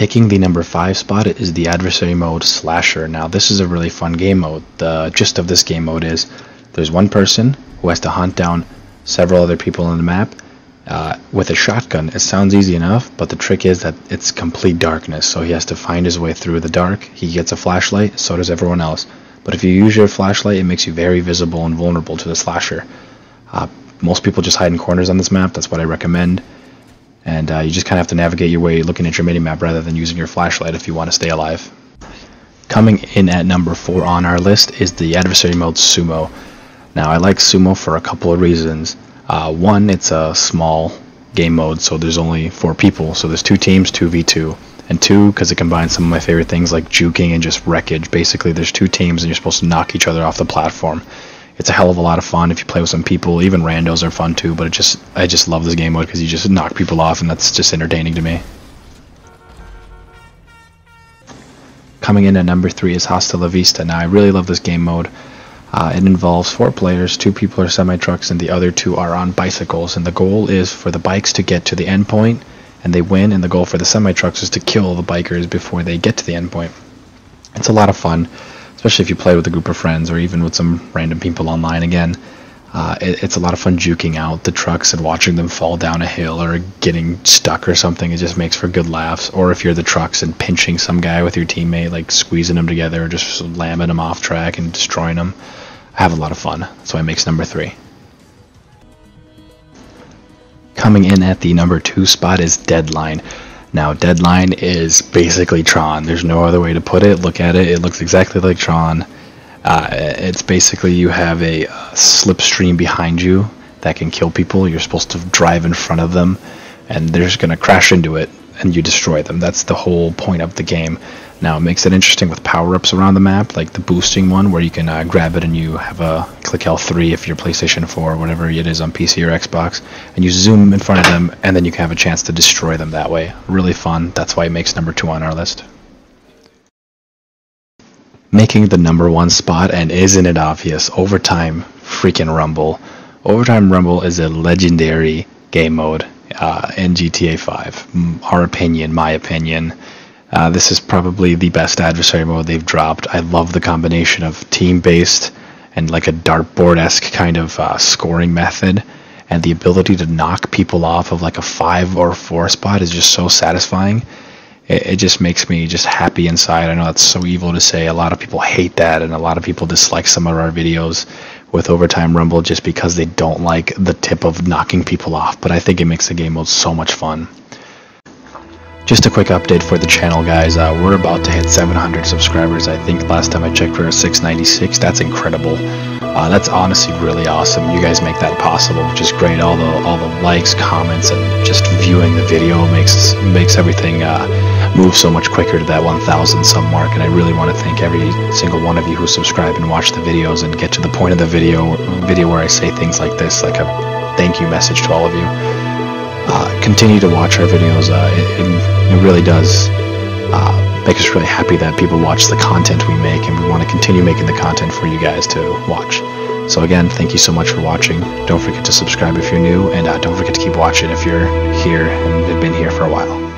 Taking the number 5 spot is the adversary mode Slasher. Now this is a really fun game mode. The gist of this game mode is there's one person who has to hunt down several other people on the map uh, with a shotgun. It sounds easy enough, but the trick is that it's complete darkness, so he has to find his way through the dark. He gets a flashlight, so does everyone else. But if you use your flashlight, it makes you very visible and vulnerable to the slasher. Uh, most people just hide in corners on this map, that's what I recommend. And uh, you just kind of have to navigate your way looking at your mini-map rather than using your flashlight if you want to stay alive. Coming in at number 4 on our list is the adversary mode Sumo. Now I like Sumo for a couple of reasons. Uh, one, it's a small game mode, so there's only four people, so there's two teams, 2v2. And two, because it combines some of my favorite things like juking and just wreckage. Basically, there's two teams and you're supposed to knock each other off the platform. It's a hell of a lot of fun if you play with some people. Even randos are fun too, but it just I just love this game mode because you just knock people off and that's just entertaining to me. Coming in at number three is Hasta La Vista. Now I really love this game mode. Uh, it involves four players, two people are semi-trucks, and the other two are on bicycles. And the goal is for the bikes to get to the end point, and they win. And the goal for the semi-trucks is to kill the bikers before they get to the end point. It's a lot of fun, especially if you play with a group of friends or even with some random people online. Again, uh, it, it's a lot of fun juking out the trucks and watching them fall down a hill or getting stuck or something. It just makes for good laughs. Or if you're the trucks and pinching some guy with your teammate, like squeezing them together or just slamming them off track and destroying them. I have a lot of fun. That's why it makes number three. Coming in at the number two spot is Deadline. Now, Deadline is basically Tron. There's no other way to put it. Look at it. It looks exactly like Tron. Uh, it's basically you have a, a slipstream behind you that can kill people. You're supposed to drive in front of them, and they're just going to crash into it, and you destroy them. That's the whole point of the game. Now it makes it interesting with power-ups around the map, like the boosting one, where you can uh, grab it and you have a click L3 if you're PlayStation 4 or whatever it is on PC or Xbox, and you zoom in front of them, and then you can have a chance to destroy them that way. Really fun. That's why it makes number two on our list. Making the number one spot, and isn't it obvious? Overtime freaking Rumble. Overtime Rumble is a legendary game mode uh, in GTA 5. Our opinion, my opinion. Uh, this is probably the best adversary mode they've dropped. I love the combination of team-based and like a dartboard-esque kind of uh, scoring method, and the ability to knock people off of like a five or four spot is just so satisfying. It, it just makes me just happy inside. I know that's so evil to say. A lot of people hate that, and a lot of people dislike some of our videos with Overtime Rumble just because they don't like the tip of knocking people off. But I think it makes the game mode so much fun. Just a quick update for the channel, guys. Uh, we're about to hit 700 subscribers. I think last time I checked we were 696. That's incredible. Uh, that's honestly really awesome. You guys make that possible, which is great. All the all the likes, comments, and just viewing the video makes makes everything uh, move so much quicker to that 1,000 sub mark. And I really want to thank every single one of you who subscribe and watch the videos and get to the point of the video video where I say things like this, like a thank you message to all of you uh, continue to watch our videos. Uh, it, it, really does uh, make us really happy that people watch the content we make, and we want to continue making the content for you guys to watch. So again, thank you so much for watching. Don't forget to subscribe if you're new, and uh, don't forget to keep watching if you're here and have been here for a while.